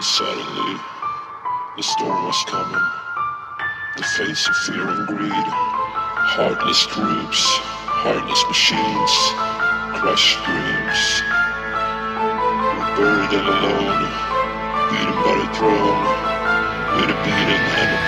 Suddenly, the storm was coming. The face of fear and greed. Heartless groups, heartless machines, crushed dreams. We're buried and alone, beaten by the throne, with a beaten and a.